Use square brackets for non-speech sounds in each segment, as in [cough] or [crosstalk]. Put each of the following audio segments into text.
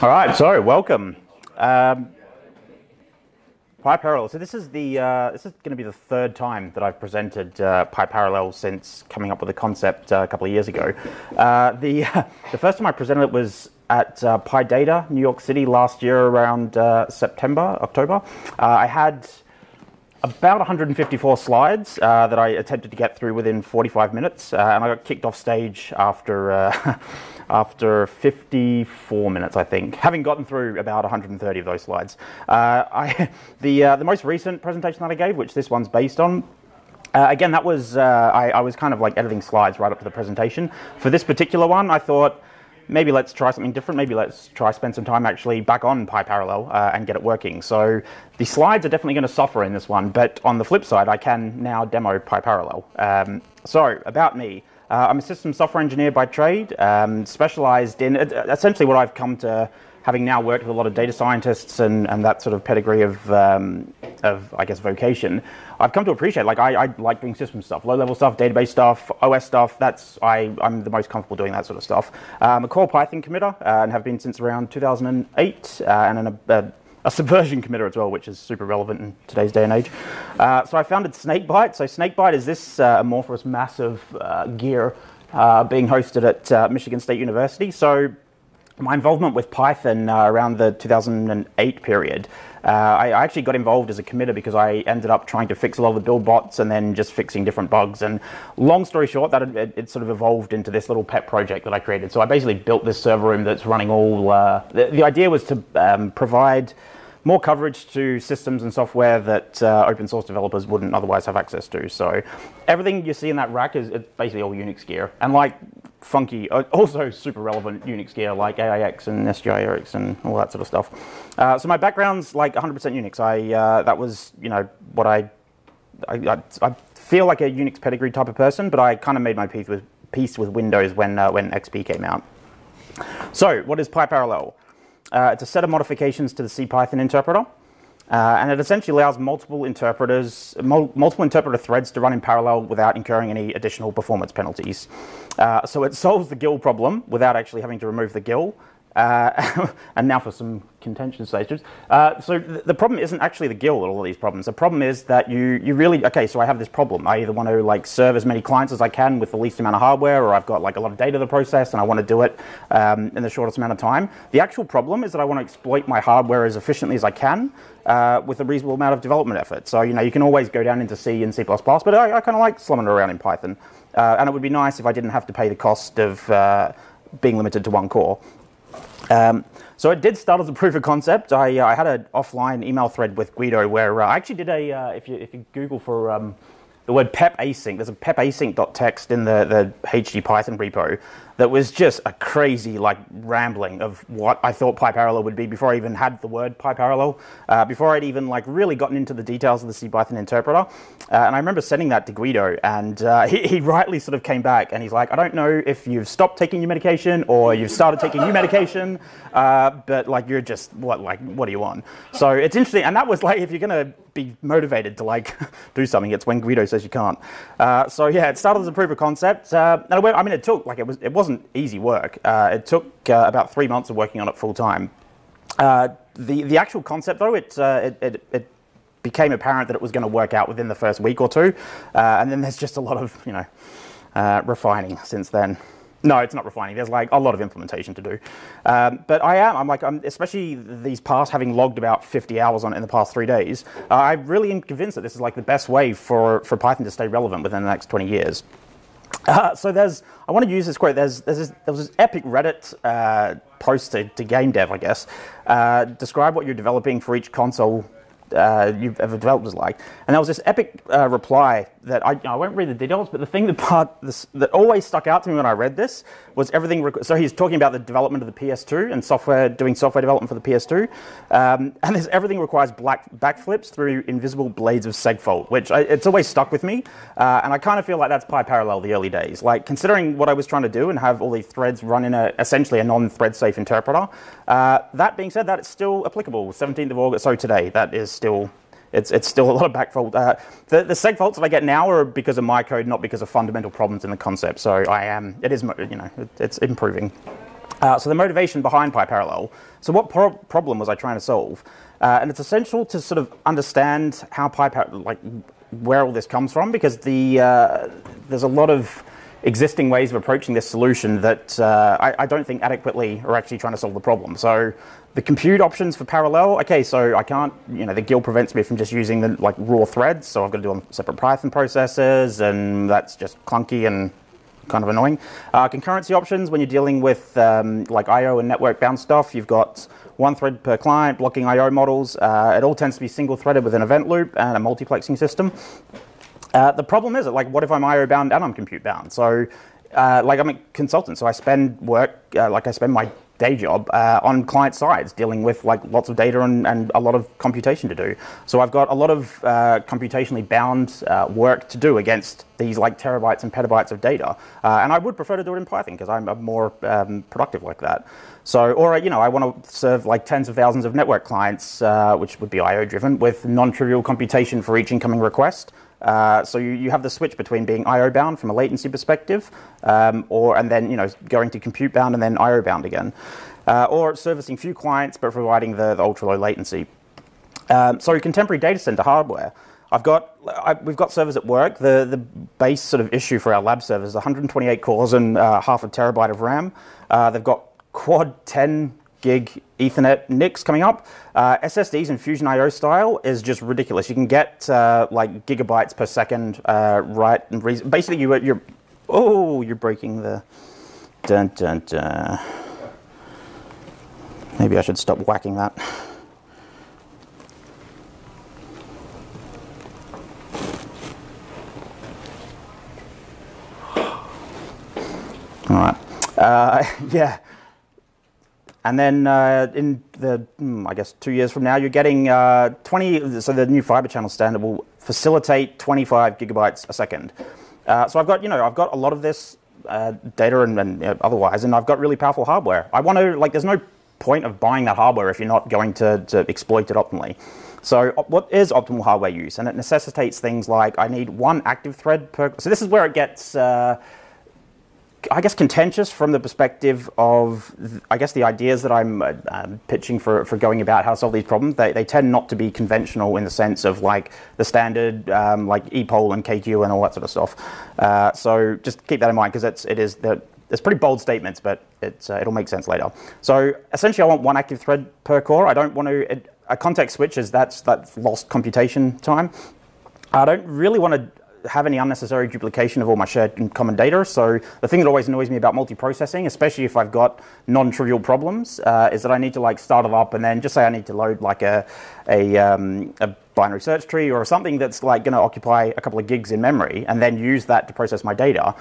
All right, so welcome. Um, PyParallel. So this is the uh, this is going to be the third time that I've presented uh, PyParallel since coming up with the concept uh, a couple of years ago. Uh, the [laughs] the first time I presented it was at uh, PyData, New York City, last year around uh, September, October. I had about 154 slides uh, that I attempted to get through within 45 minutes, uh, and I got kicked off stage after uh, [laughs] after 54 minutes, I think, having gotten through about 130 of those slides. Uh, I, [laughs] the uh, the most recent presentation that I gave, which this one's based on. Uh, again, that was I, I was kind of like editing slides right up to the presentation. For this particular one, I thought maybe let's try something different. Maybe let's try spend some time actually back on PyParallel uh, and get it working. So the slides are definitely going to suffer in this one, but on the flip side, I can now demo PyParallel. Um, so about me. Uh, I'm a system software engineer by trade, um, specialized in uh, essentially what I've come to having now worked with a lot of data scientists and, and that sort of pedigree of, um, of, I guess, vocation, I've come to appreciate, like, I, I like doing system stuff, low-level stuff, database stuff, OS stuff, that's, I, I'm the most comfortable doing that sort of stuff. I'm a core Python committer uh, and have been since around 2008, uh, and an, a, a subversion committer as well, which is super relevant in today's day and age. Uh, so I founded Snakebite. So Snakebite is this uh, amorphous, massive uh, gear uh, being hosted at Michigan State University. So my involvement with Python uh, around the 2008 period, uh, I, I, actually got involved as a committer because I ended up trying to fix a lot of the build bots and then just fixing different bugs. And long story short, that it, it sort of evolved into this little pet project that I created. So I basically built this server room that's running all. Uh, the, the, idea was to um, provide more coverage to systems and software that uh, open source developers wouldn't otherwise have access to. So everything you see in that rack is basically all Unix gear. And like funky, uh, [laughs] also super relevant Unix gear like AIX and SGIRX and all that sort of stuff. Uh, so my background's like 100% Unix. I uh, that was you know what I I, I I, feel like a Unix pedigree type of person, but I kind of made my peace with peace with Windows when uh, when XP came out. So what is PyParallel? Uh, it's a set of modifications to the CPython interpreter. Uh, and it essentially allows multiple interpreters, mul multiple interpreter threads to run in parallel without incurring any additional performance penalties. Uh, so it solves the GIL problem without actually having to remove the GIL. Uh, [laughs] and now for some contention stages. Uh, so th the problem isn't actually the GIL at all of these problems. The problem is that you, you really, okay, so I have this problem. I either want to like serve as many clients as I can with the least amount of hardware, or I've got like a lot of data to process and I want to do it um, in the shortest amount of time. The actual problem is that I want to exploit my hardware as efficiently as I can uh, with a reasonable amount of development effort. So, you know, you can always go down into C and C++, but I, I kind of like slumming around in Python. Uh, and it would be nice if I didn't have to pay the cost of uh, being limited to one core. Um, so it did start as a proof of concept. I, uh, I had an offline email thread with Guido where uh, I actually did a, uh, if, you, if you Google for um, the word pep async, there's a pep async.txt in the, the HD Python repo that was just a crazy like rambling of what I thought PyParallel would be before I even had the word PyParallel, uh, before I'd even like really gotten into the details of the CPython interpreter. Uh, and I remember sending that to Guido, and uh, [laughs] he, he, rightly sort of came back and he's like, I don't know if you've stopped taking your medication or you've started taking new medication, uh, but like you're just what like what do you want? So it's interesting, and that was like if you're gonna be motivated to like [laughs] do something, it's when Guido says you can't. Uh, so yeah, it started as a proof of concept. Uh, and I mean, it took like it was it wasn't wasn't easy work. Uh, it took uh, about three months of working on it full time. Uh, the the actual concept though, it, uh, it, it, it became apparent that it was going to work out within the first week or two, uh, and then there's just a lot of you know refining since then. No, it's not refining. There's like a lot of implementation to do. Um, but I am, I'm like, I'm, especially these past, having logged about 50 hours on it in the past three days, uh, I really am convinced that this is like the best way for, for Python to stay relevant within the next 20 years. Uh, so there's, I want to use this quote. There's, there's this, there was this epic Reddit uh, post to, to, game dev, I guess. Uh, describe what you're developing for each console uh, you've ever developed was like. And there was this epic uh, reply that I, I won't read the details, but the thing that part this, that always stuck out to me when I read this was everything. so he's talking about the development of the PS2 and software, doing software development for the PS2, um, and everything requires black backflips through invisible blades of segfault, which I, it's always stuck with me, uh, and I kind of feel like that's PyParallel the early days. Like considering what I was trying to do and have all these threads run in a essentially a non-thread safe interpreter. Uh, that being said, that is still applicable. 17th of August, so today, that is still it's, it's still a lot of backfold. Uh, the, the seg faults that I get now are because of my code, not because of fundamental problems in the concept. So I am, it is, you know, it, it's improving. Uh, so the motivation behind PyParallel. So what pro problem was I trying to solve? Uh, and it's essential to sort of understand how PyParallel, like where all this comes from, because the uh, there's a lot of existing ways of approaching this solution that uh, I, I, don't think adequately are actually trying to solve the problem. So the compute options for parallel, okay, so I can't, you know, the GIL prevents me from just using the like raw threads, so I've got to do on separate Python processes, and that's just clunky and kind of annoying. Uh, concurrency options, when you're dealing with um, like I.O. and network bound stuff, you've got one thread per client, blocking I.O. models. Uh, it all tends to be single threaded with an event loop and a multiplexing system. Uh, the problem is, like, what if I'm IO bound and I'm compute bound? So, uh, like, I'm a consultant, so I spend work, uh, like, I spend my day job uh, on client sides dealing with like lots of data and, and, a lot of computation to do. So I've got a lot of uh, computationally bound work to do against these like terabytes and petabytes of data. And I would prefer to do it in Python because I'm more um, productive like that. So, or you know, I want to serve like tens of thousands of network clients, which would be I/O driven, with non-trivial computation for each incoming request. Uh, so you, you have the switch between being I/O bound from a latency perspective, um, or and then you know going to compute bound and then I/O bound again, uh, or servicing few clients but providing the, the ultra low latency. Um, so contemporary data center hardware. I've got I, we've got servers at work. The the base sort of issue for our lab servers is 128 cores and uh, half a terabyte of RAM. Uh, they've got quad 10 gig Ethernet NICs coming up. Uh, SSDs in Fusion IO style is just ridiculous. You can get uh, like gigabytes per second, uh, right? And basically, you, you're oh, you're breaking the. Dun, dun, dun. Maybe I should stop whacking that. All right. Uh, [laughs] yeah. And then uh, in the, hmm, I guess, two years from now, you're getting uh, 20, so the new fiber channel standard will facilitate 25 gigabytes a second. Uh, so I've got, you know, I've got a lot of this uh, data and, and otherwise, and I've got really powerful hardware. I want to, like, there's no point of buying that hardware if you're not going to, to exploit it optimally. So what is optimal hardware use? And it necessitates things like I need one active thread per, so this is where it gets, uh, I guess, contentious from the perspective of, I guess, the ideas that I'm uh, um, pitching for, for going about how to solve these problems. They, they tend not to be conventional in the sense of like the standard, um, like epoll and kqueue and all that sort of stuff. Uh, so just keep that in mind because it's it is the it's pretty bold statements, but it's, uh, it'll make sense later. So essentially, I want one active thread per core. I don't want to it, a context switch is that's that's lost computation time. I don't really want to have any unnecessary duplication of all my shared and common data. So the thing that always annoys me about multiprocessing, especially if I've got non-trivial problems, uh, is that I need to like start it up and then just say I need to load like a a, um, a binary search tree or something that's like going to occupy a couple of gigs in memory, and then use that to process my data.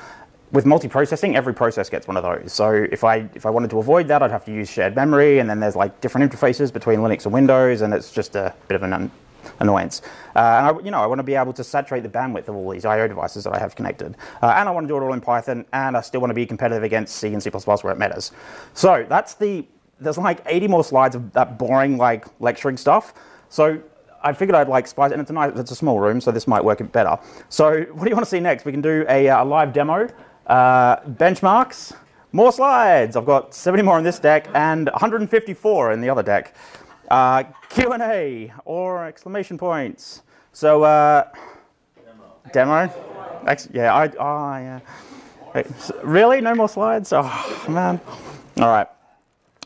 With multiprocessing, every process gets one of those. So if I if I wanted to avoid that, I'd have to use shared memory, and then there's like different interfaces between Linux and Windows, and it's just a bit of an annoyance. Uh, and I, you know, I want to be able to saturate the bandwidth of all these I/O devices that I have connected, uh, and I want to do it all in Python, and I still want to be competitive against C and C++ where it matters. So that's the. There's like 80 more slides of that boring like lecturing stuff. So I figured I'd like spice, and it's a nice, it's a small room, so this might work better. So what do you want to see next? We can do a, a live demo, uh, benchmarks, more slides. I've got 70 more in this deck and 154 in the other deck. Uh, Q&A or exclamation points. So, uh, demo. demo? yeah, I, oh, yeah. Wait, really? No more slides? Oh, man. All right.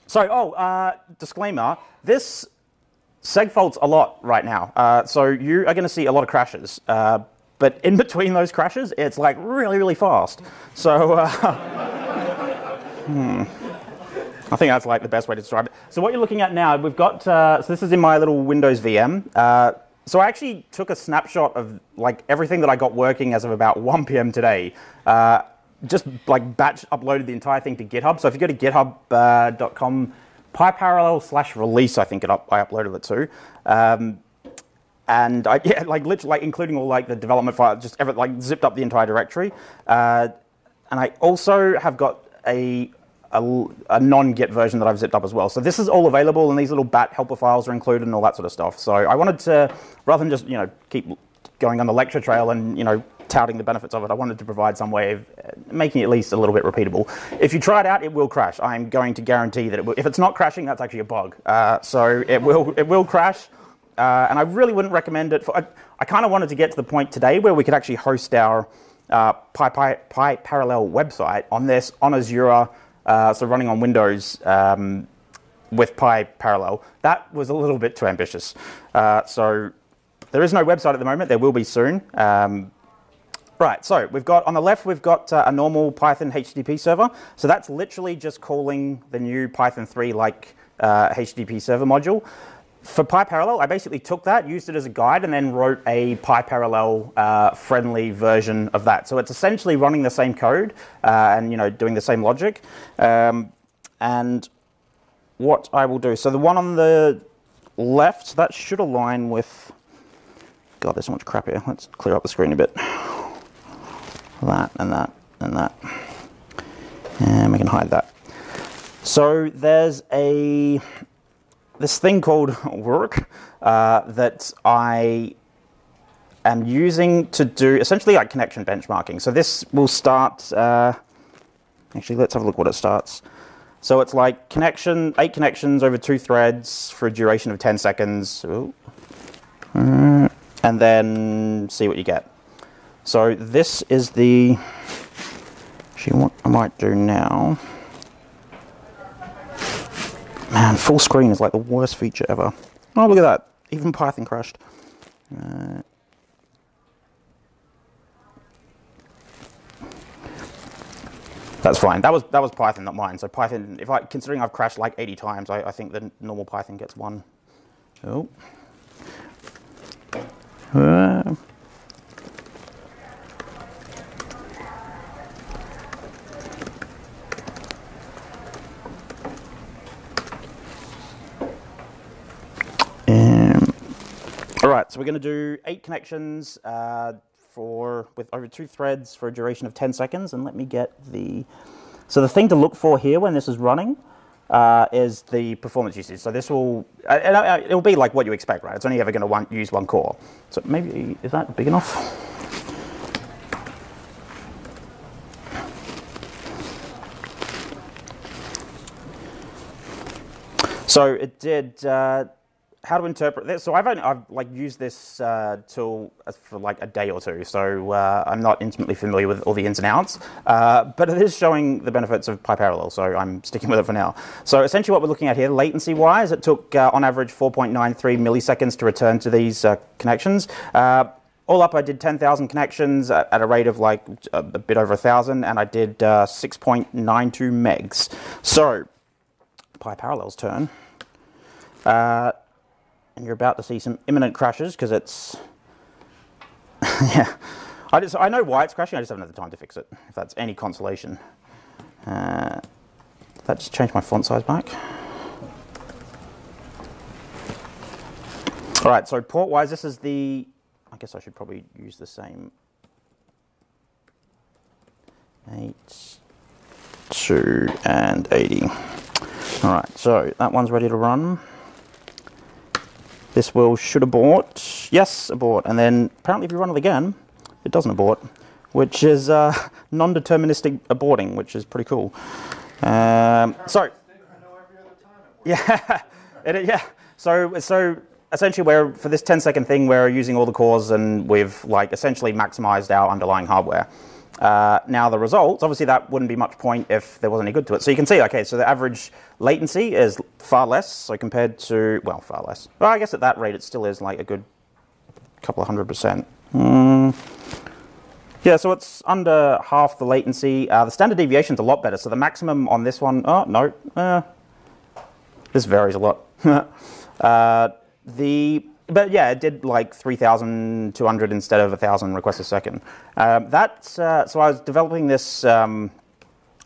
So, oh, uh, disclaimer. This segfaults a lot right now. Uh, so you are going to see a lot of crashes. Uh, but in between those crashes, it's like really, really fast. So, uh, [laughs] hmm. I think that's like the best way to describe it. So what you're looking at now, we've got, uh, so this is in my little Windows VM. Uh, so I actually took a snapshot of like everything that I got working as of about [laughs] 1 p.m. today. Uh, just like batch uploaded the entire thing to GitHub. So if you go to github.com, uh, PyParallel slash release, I think it up, I uploaded it to. Um, and I, [laughs] yeah, like literally, like including all like the development file, just ever like zipped up the entire directory. Uh, and I also have got a a, a non-git version that I've zipped up as well. So this is all available, and these little bat helper files are included and all that sort of stuff. So I wanted to, rather than just you know keep going on the lecture trail and you know touting the benefits of it, I wanted to provide some way of uh, making it at least a little bit repeatable. If you try it out, it will crash. I'm going to guarantee that it will. If it's not crashing, that's actually a bug. Uh, so it will it will crash, uh, and I really wouldn't recommend it. For, I, I kind of wanted to get to the point today where we could actually host our uh, Pi, Pi, PyParallel website on this on Azure, uh, so running on Windows. Um, with PyParallel, that was a little bit too ambitious. Uh, so there is no website at the moment. There will be soon. Um, right, so we've got on the left, we've got uh, a normal Python HTTP server. So that's literally just calling the new Python 3 like uh, HTTP server module. For PyParallel, I basically took that, used it as a guide, and then wrote a PyParallel uh, friendly version of that. So it's essentially running the same code uh, and you know doing the same logic. Um, and what I will do, so the one on the left, that should align with God, there's so much crap here. Let's clear up the screen a bit. That and that and that. And we can hide that. So there's a this thing called wrk uh, that I am using to do essentially like connection benchmarking. So this will start. Uh, actually, let's have a look what it starts. So it's like connection, eight connections over two threads for a duration of 10 seconds. Uh, and then see what you get. So this is the, actually what I might do now, man, full screen is like the worst feature ever. Oh, look at that, even Python crashed. Uh, that's fine. That was that was Python, not mine. So Python, if I considering I've crashed like 80 times, I, I think the normal Python gets one. Oh. Uh, right, so we're going to do eight connections uh, for with over two threads for a duration of 10 seconds. And let me get the... So the thing to look for here when this is running uh, is the performance usage. So this will, uh, uh it'll be like what you expect, right? It's only ever going to use one core. So maybe, is that big enough? So it did uh, how to interpret this. So I've only, I've like used this uh, tool for like a day or two, so uh, I'm not intimately familiar with all the ins and outs. Uh, but it is showing the benefits of PyParallel, so I'm sticking with it for now. So essentially, what we're looking at here, latency-wise, it took uh, on average 4.93 milliseconds to return to these uh, connections. Uh, all up, I did 10,000 connections at, a rate of like a, bit over a thousand, and I did 6.92 megs. So, PyParallel's turn. And you're about to see some imminent crashes because it's, [laughs] yeah. I, just, I know why it's crashing, I just haven't had the time to fix it, if that's any consolation. Uh, that just changed my font size back. All right, so port-wise, this is the, I guess I should probably use the same. 8, 2, and 80. All right, so that one's ready to run. This will should abort. Yes, abort. And then apparently if you run it again, it doesn't abort, which is uh, [laughs] non-deterministic aborting, which is pretty cool. Um, so, yeah, [laughs] it, yeah. So, so essentially, we're for this 10-second thing, we're using all the cores, and we've like essentially maximized our underlying hardware. Uh, now the results, obviously that wouldn't be much point if there wasn't any good to it. So you can see, okay, so the average latency is far less, so compared to, well, far less. Well, I guess at that rate it still is like a good couple of hundred percent. Mm. Yeah, so it's under half the latency. Uh, the standard deviation's a lot better. So the maximum on this one, oh, no, uh, this varies a lot. [laughs] uh, the but yeah, it did like 3,200 instead of 1,000 requests a second. Um, that, uh, so I was developing this, um,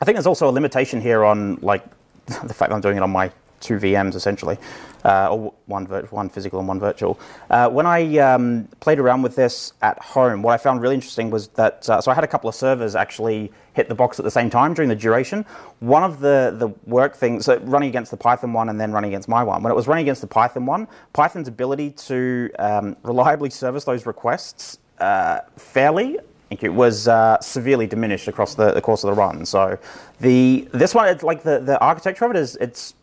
I think there's also a limitation here on like [laughs] the fact that I'm doing it on my two VMs essentially uh, or one, one physical and one virtual. Uh, when I um, played around with this at home, what I found really interesting was that, uh, so I had a couple of servers actually hit the box at the same time during the duration. One of the, the wrk things, so running against the Python one and then running against my one, when it was running against the Python one, Python's ability to um, reliably service those requests uh, fairly It was uh, severely diminished across the, the, course of the run. So the this one, it's like the, the architecture of it is it's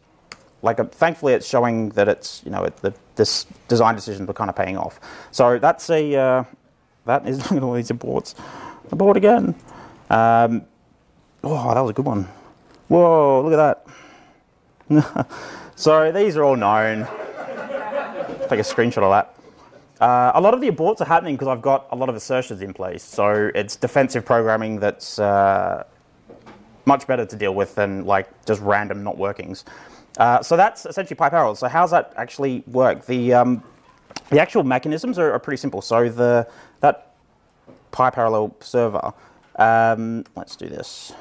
like a, thankfully it's showing that it's you know it, the, this design decisions were kind of paying off. So that's a uh, that is look at all these imports. Abort again. Um, oh, that was a good one. Whoa, look at that. [laughs] so these are all known. Take a screenshot of that. Uh, a lot of the aborts are happening because I've got a lot of assertions in place. So it's defensive programming that's uh, much better to deal with than like just random not workings. Uh, so that's essentially PyParallel. So how's that actually work? The um, the actual mechanisms are, are, pretty simple. So the that PyParallel server. Um, let's do this.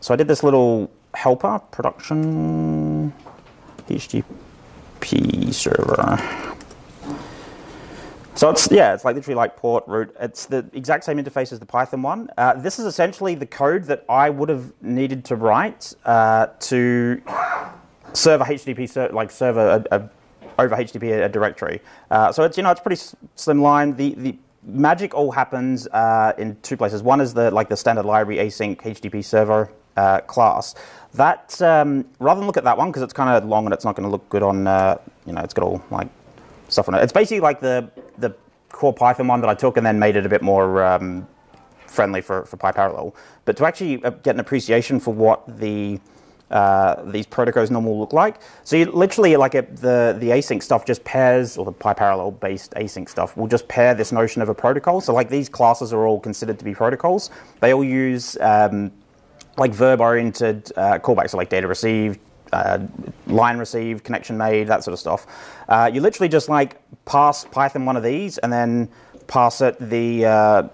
So I did this little helper production HTTP server. So it's, yeah, it's like literally like port root. It's the exact same interface as the Python one. Uh, this is essentially the code that I would have needed to write uh, to serve a HTTP, ser like serve a, a, over HTTP a directory. Uh, so it's, you know, it's pretty slimline. The, the magic all happens uh, in two places. One is the, like the standard library async HTTP server uh, class. That, um, rather than look at that one, because it's kind of long and it's not going to look good on, uh, you know, it's got all like stuff on it. It's basically like the, the core Python one that I took and then made it a bit more um, friendly for, for PyParallel. But to actually uh, get an appreciation for what the uh, these protocols normally look like. So you literally like the, the async stuff just pairs, or the PyParallel based async stuff will just pair this notion of a protocol. So like these classes are all considered to be protocols. They all use um, like verb oriented uh, callbacks, so like data received, uh, line received, connection made, that sort of stuff. Uh, you literally just like pass Python one of these and then pass it the uh,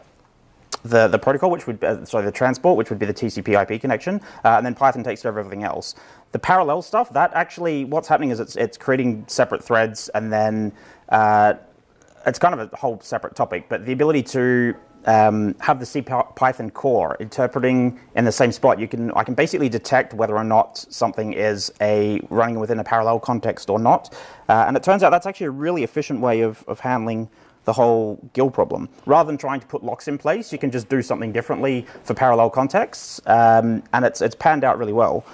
the, the protocol, which would uh, sorry the transport, which would be the TCP/IP connection, uh, and then Python takes care of everything else. The parallel stuff, that actually what's happening is it's it's creating separate threads, and then uh, it's kind of a whole separate topic. But the ability to um, have the C Python core interpreting in the same spot. You can I can basically detect whether or not something is a running within a parallel context or not. Uh, and it turns out that's actually a really efficient way of, of handling the whole GIL problem. Rather than trying to put locks in place, you can just do something differently for parallel contexts, um, and it's it's panned out really well.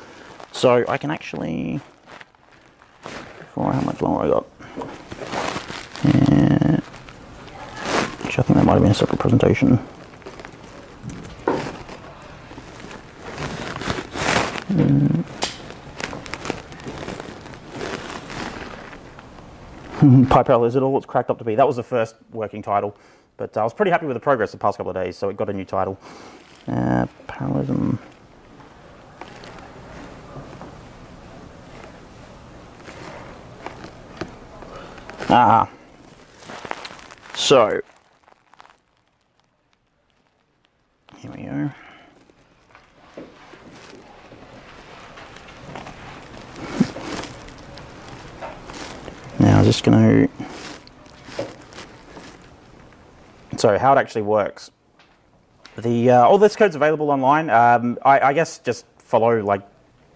So I can actually, for how much longer I got? Yeah. Might have been a separate presentation. [laughs] Mm. PyParallel is it all it's cracked up to be. That was the first working title, but I was pretty happy with the progress the past couple of days, so it got a new title. Uh, parallelism. Ah. So, Here we are. Now I'm just going to... So how it actually works. The uh, all this code's available online. Um, I, I, guess just follow like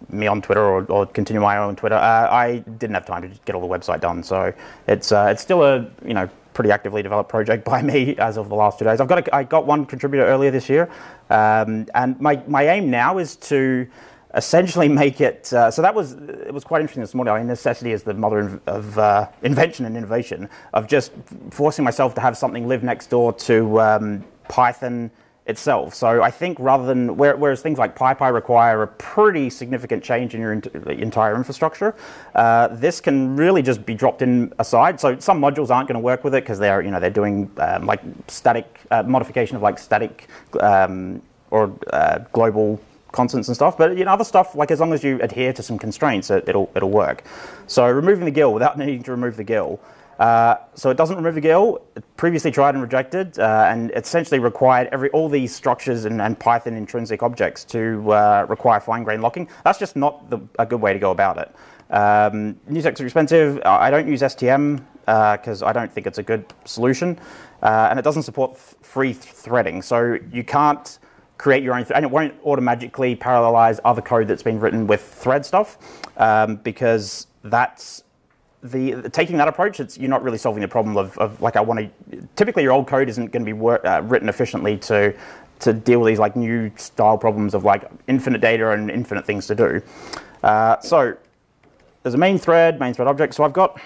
me on Twitter or, or continue my own Twitter. Uh, I didn't have time to get all the website done, so it's uh, it's still a you know pretty actively developed project by me as of the last two days. I've got a, I got one contributor earlier this year, um, and my, my aim now is to essentially make it. Uh, so that was it was quite interesting this morning. I mean, necessity is the mother of uh, invention and innovation. Of just forcing myself to have something live next door to um, Python itself. So I think rather than, whereas things like PyPy require a pretty significant change in your entire infrastructure, uh, this can really just be dropped in aside. So some modules aren't going to work with it because they're, you know, they're doing um, like static uh, modification of like static um, or uh, global constants and stuff. But you know, other stuff like as long as you adhere to some constraints, it, will it'll work. So removing the GIL without [laughs] needing to remove the GIL uh, so it doesn't remove the GIL, previously tried and rejected, uh, and essentially required every all these structures and, and Python intrinsic objects to uh, require fine-grained locking. That's just not the, a good way to go about it. Um, Mutex are expensive. I don't use STM because uh, I don't think it's a good solution, uh, and it doesn't support free th threading. So you can't create your own, and it won't automatically parallelize other code that's been written with thread stuff um, because that's the taking that approach, you're not really solving the problem of, of like I want to. Typically, your old code isn't going to be wor- uh, written efficiently to to deal with these like new style problems of like infinite data and infinite things to do. Uh, so there's a main thread, main thread object. So I've got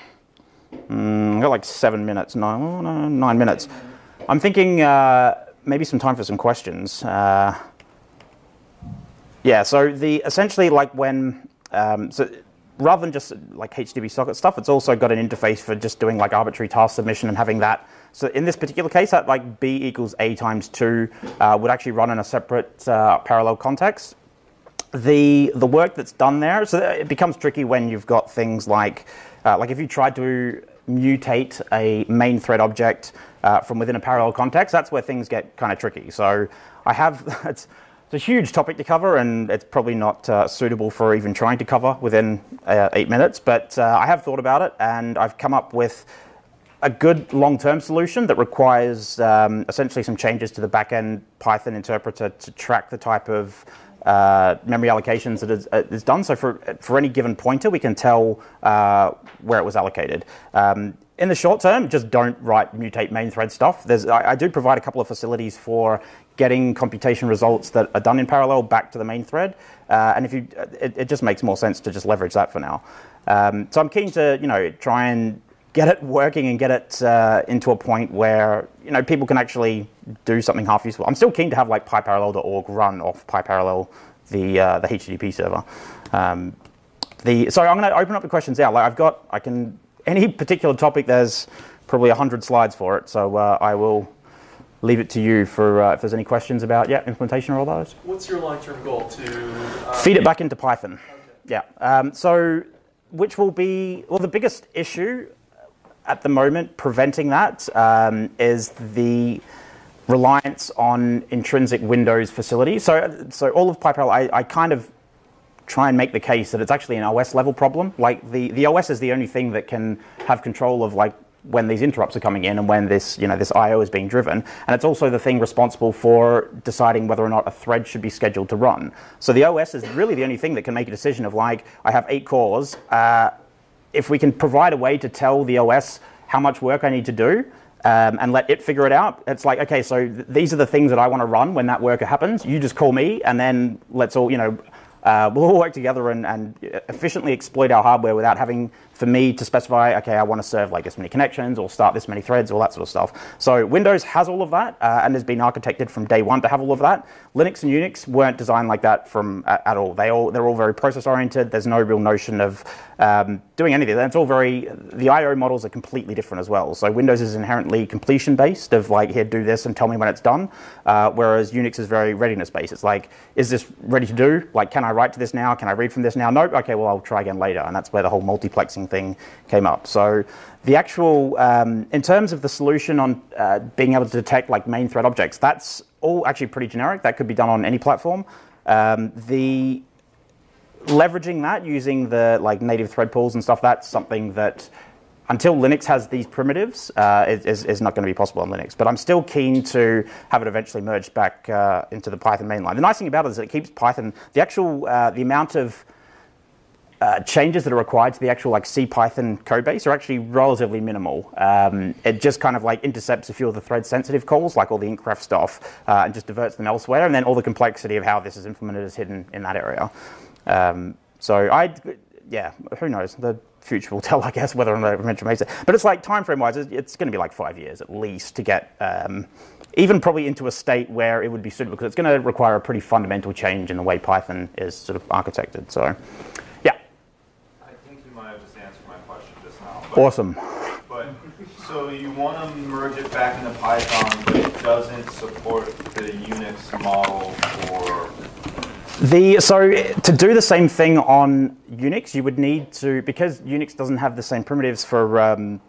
mm, I've got like seven minutes, nine, nine minutes. I'm thinking uh, maybe some time for some questions. Uh, yeah. So the essentially like when um, so rather than just like HTTP socket stuff, it's also got an interface for just doing like arbitrary task submission and having that. So in this particular case, that like b equals a times two uh, would actually run in a separate uh, parallel context. The the work that's done there, so it becomes tricky when you've got things like uh, like if you tried to mutate a main thread object uh, from within a parallel context, that's where things get kind of tricky. So I have [laughs] it's a huge topic to cover, and it's probably not uh, suitable for even trying to cover within uh, eight minutes. But uh, I have thought about it, and I've come up with a good long-term solution that requires um, essentially some changes to the backend Python interpreter to track the type of uh, memory allocations that is, uh, is, done. So for, for any given pointer, we can tell uh, where it was allocated. Um, in the short term, just don't write mutate main thread stuff. There's, I, I, do provide a couple of facilities for getting computation results that are done in parallel back to the main thread. Uh, and if you, it, it, just makes more sense to just leverage that for now. Um, so I'm keen to, you know, try and get it working and get it uh, into a point where, you know, people can actually do something half useful. I'm still keen to have like pyparallel.org run off pyparallel, the, uh, the HTTP server. Um, the, so I'm going to open up the questions now. Like I've got, I can, any particular topic, there's probably 100 slides for it. So uh, I will leave it to you for uh, if there's any questions about yeah implementation or all those. What's your long-term goal to uh, feed it back into Python? Okay. Yeah. Um, so which will be well the biggest issue at the moment preventing that um, is the reliance on intrinsic Windows facilities. So so all of PyParallel, I, I kind of try and make the case that it's actually an OS level problem. Like the, the OS is the only thing that can have control of like when these interrupts are coming in and when this, you know, this I/O is being driven, and it's also the thing responsible for deciding whether or not a thread should be scheduled to run. So the OS is really the only thing that can make a decision of like, I have eight cores. Uh, if we can provide a way to tell the OS how much work I need to do, um, and let it figure it out. It's like, okay, so th- these are the things that I want to run when that worker happens. You just call me, and then let's all, you know, uh, we'll all work together and, and, efficiently exploit our hardware without having for me to specify, okay, I want to serve like this many connections or start this many threads, all that sort of stuff. So Windows has all of that uh, and has been architected from day one to have all of that. Linux and Unix weren't designed like that from at, all. They all they're all very process oriented. There's no real notion of um, doing anything. And it's all very the I/O models are completely different as well. So Windows is inherently completion based of like here do this and tell me when it's done, uh, whereas Unix is very readiness based. It's like is this ready to do? Like can I write to this now? Can I read from this now? Nope. Okay, well I'll try again later. And that's where the whole multiplexing thing came up. So the actual, um, in terms of the solution on uh, being able to detect like main thread objects, that's all actually pretty generic. That could be done on any platform. Um, the leveraging that using the like native thread pools and stuff, that's something that until Linux has these primitives, uh, is, is, not going to be possible on Linux. But I'm still keen to have it eventually merged back uh, into the Python mainline. The nice thing about it is that it keeps Python, the actual, uh, the amount of uh, changes that are required to the actual like C Python code base are actually relatively minimal. Um, it just kind of like intercepts a few of the thread sensitive calls, like all the incref stuff, uh, and just diverts them elsewhere. And then all the complexity of how this is implemented is hidden in that area. Um, so I, yeah, who knows? The future will [laughs] tell, I guess, whether or not it eventually makes it. But it's like time frame wise, it's going to be like five years at least to get. Um, even probably into a state where it would be suitable because it's going to require a pretty fundamental change in the way Python is sort of architected. So, yeah. I think you might have just answered my question just now. But, awesome. But so you want to merge it back into Python, but it doesn't support the Unix model for. The, so to do the same thing on Unix, you would need to because Unix doesn't have the same primitives for um,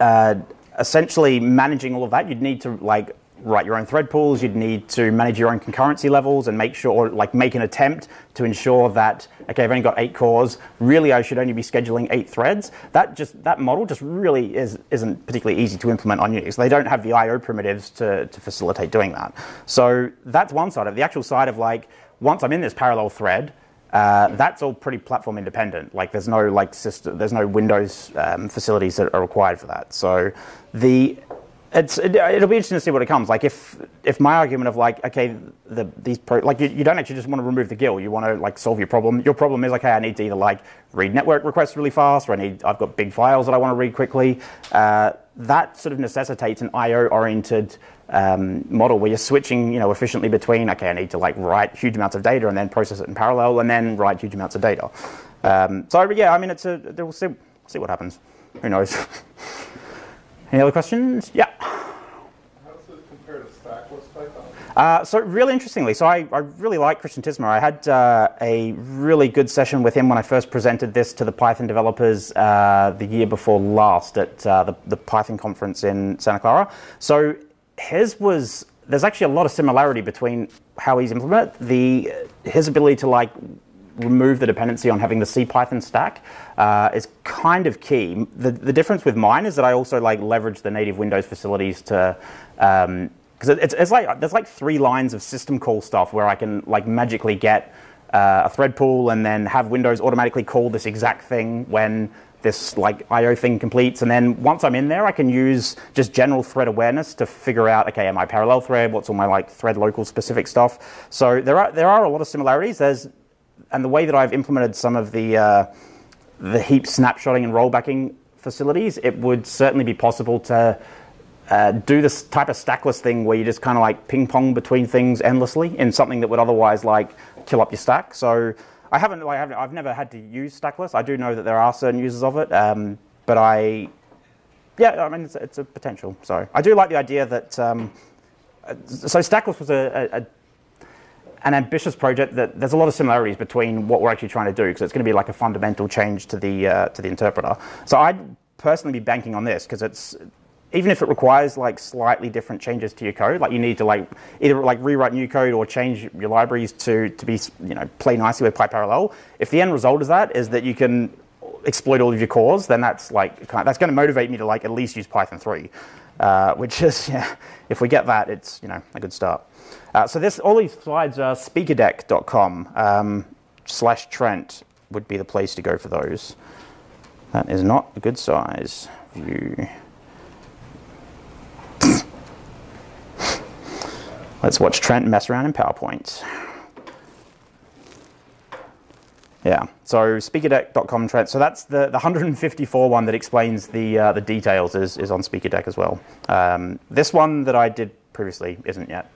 uh, essentially managing all of that. You'd need to like write your own thread pools, you'd need to manage your own concurrency levels and make sure, or like make an attempt to ensure that, okay, I've only got eight cores, really I should only be scheduling eight threads. That just, that model just really is, isn't particularly easy to implement on Unix. They don't have the IO primitives to, to facilitate doing that. So that's one side of it. The actual side of like, once I'm in this parallel thread, uh, that's all pretty platform independent. Like there's no like system, there's no Windows um, facilities that are required for that. So the it's it, will be interesting to see what it comes like if if my argument of like okay the these pro, like you, you don't actually just want to remove the GIL you want to like solve your problem your problem is like okay I need to either like read network requests really fast or I need I've got big files that I want to read quickly uh, that sort of necessitates an IO oriented um, model where you're switching you know efficiently between okay I need to like write huge amounts of data and then process it in parallel and then write huge amounts of data um, so yeah I mean it's a we'll see see what happens who knows [laughs] Any other questions? Yeah. How does it compare to stackless Python? Uh, so really interestingly, so I, I really like Christian Tismer. I had uh, a really good session with him when I first presented this to the Python developers uh, the year before last at uh, the, the Python conference in Santa Clara. So his was there's actually a lot of similarity between how he's implemented the his ability to like remove the dependency on having the C Python stack uh, is kind of key. The, the difference with mine is that I also like leverage the native Windows facilities to because um, it's, it's like there's like three lines of system call stuff where I can like magically get uh, a thread pool and then have Windows automatically call this exact thing when this like IO thing completes. And then once I'm in there, I can use just general thread awareness to figure out, okay, am I parallel thread? What's all my like thread local specific stuff? So there are there are a lot of similarities. There's and the way that I've implemented some of the uh, the heap snapshotting and rollbacking facilities, it would certainly be possible to uh, do this type of stackless thing where you just kind of like ping pong between things endlessly in something that would otherwise like kill up your stack. So I haven't, I haven't I've never had to use stackless. I do know that there are certain users of it, um, but I, yeah, I mean it's, it's, a potential. So I do like the idea that. Um, so stackless was a, a, a an ambitious project that there's a lot of similarities between what we're actually trying to do because it's going to be like a fundamental change to the uh, to the interpreter. So I'd personally be banking on this because it's even if it requires like slightly different changes to your code, like you need to like either like rewrite new code or change your libraries to to be you know play nicely with PyParallel. If the end result is that is that you can exploit all of your cores, then that's like that's going to motivate me to like at least use Python 3, uh, which [laughs] is yeah, if we get that, it's you know a good start. Uh, so this, all these slides are speakerdeck.com um, slash Trent would be the place to go for those. That is not a good size view. Let's watch Trent mess around in PowerPoint. Yeah, so speakerdeck.com Trent. So that's the, the 154 one that explains the uh, the details is, is on SpeakerDeck as well. Um, this one that I did previously isn't yet.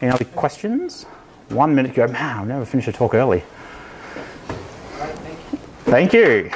Any other questions? One minute ago. Man, I'll never finish a talk early. Thank you.